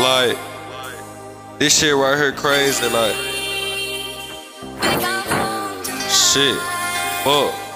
Like, this shit right here crazy. Like, shit. Fuck.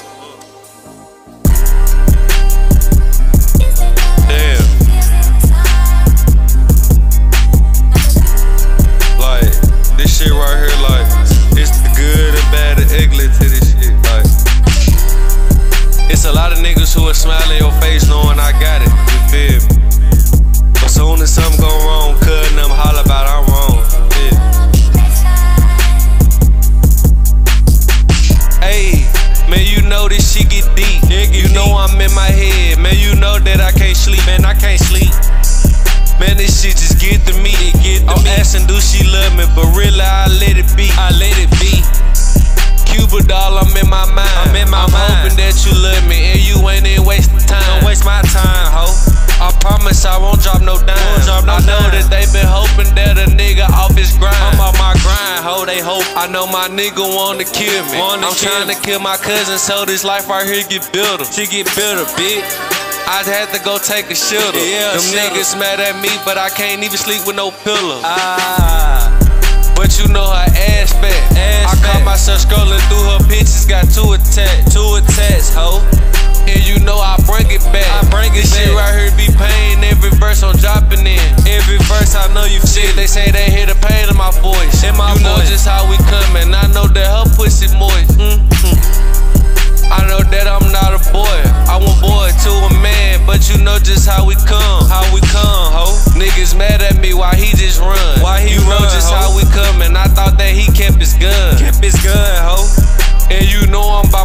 I won't drop no dime. Drop no I know dime. that they been hoping that a nigga off his grind. I'm off my grind, ho. They hope. I know my nigga wanna kill me. Wanna I'm trying to kill my cousin so this life right here get builder. She get builder, bitch. I'd had to go take a shitter. Yeah, Them niggas mad at me, but I can't even sleep with no pillow. Ah. But you know her ass fat. Ass I fat. caught myself scrolling through her pictures, got two attached. Two attached, ho. And you know I bring it back. I bring it this back. shit right here be pain. Every verse I'm dropping in. Every verse I know you feel. They say they hear the pain in my voice. In my you voice. know just how we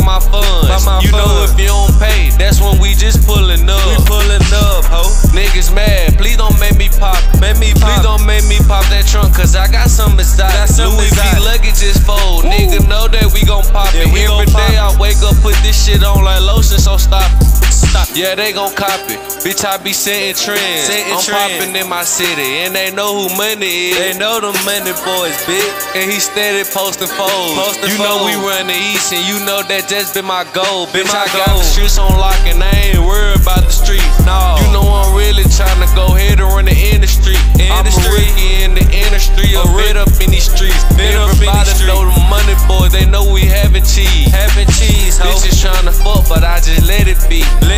my funds. My you fun. know if you don't pay, that's when we just pulling up. We pulling up, ho. Niggas mad, please don't make me pop. Make me pop. Please don't make me pop that trunk, cause I got some inside. Got some Louis inside. V luggage just fold. Nigga know that we gon' pop yeah, it. Every day I wake up, put this shit on like lotion, so stop Stop. Yeah, they gon' copy. Bitch, I be setting trends. Setting I'm popping in my city, and they know who money is. They know the money boys, bitch. And he steady posting foes. Posting you know we run the east, and you know that just been my goal. Bitch, my I got goal. the streets on lock, and I ain't worried about the streets. No. You know I'm really trying to go ahead and run the industry. industry. I'm a rookie in the industry, a bit up in these streets. Bit Everybody know the money boys, they know we having cheese. Having cheese, ho. Bitches trying to fuck, but I just let it be. Let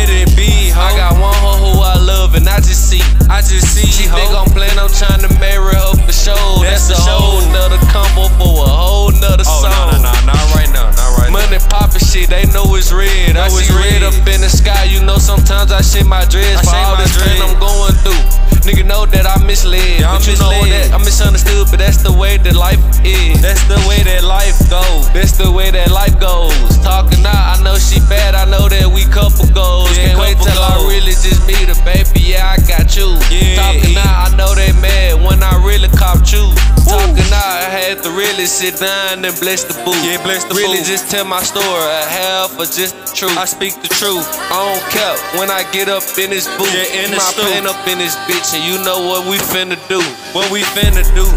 just see. I just see, she think I'm plan on trying to marry her for show. That's, That's a whole nother combo for a whole nother oh, song. No, no, no, not right now, not right Money now. poppin' shit, they know it's red. Know I see red. red up in the sky, you know sometimes I shit my dreads for all this pain I'm going through. Nigga know that I misled, yeah, but you misled. know that I misunderstood, but that's the way that life is. That's the way that life goes. That's the way that life goes. Talking out, I know she bad, I know really sit down and bless the booth. Yeah, bless the Really booth. just tell my story, a half or just the truth. I speak the truth. I don't care when I get up in this booth. Yeah, in my pen up in this bitch, and you know what we finna do. What we finna do.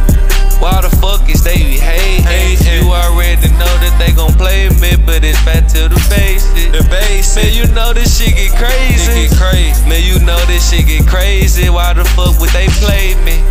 Why the fuck is they hate? Hey, you already know that they gon' play me, but it's back to the basics. The basics. Man, you know this shit get crazy. It get crazy. Man, you know this shit get crazy. Why the fuck would they play me?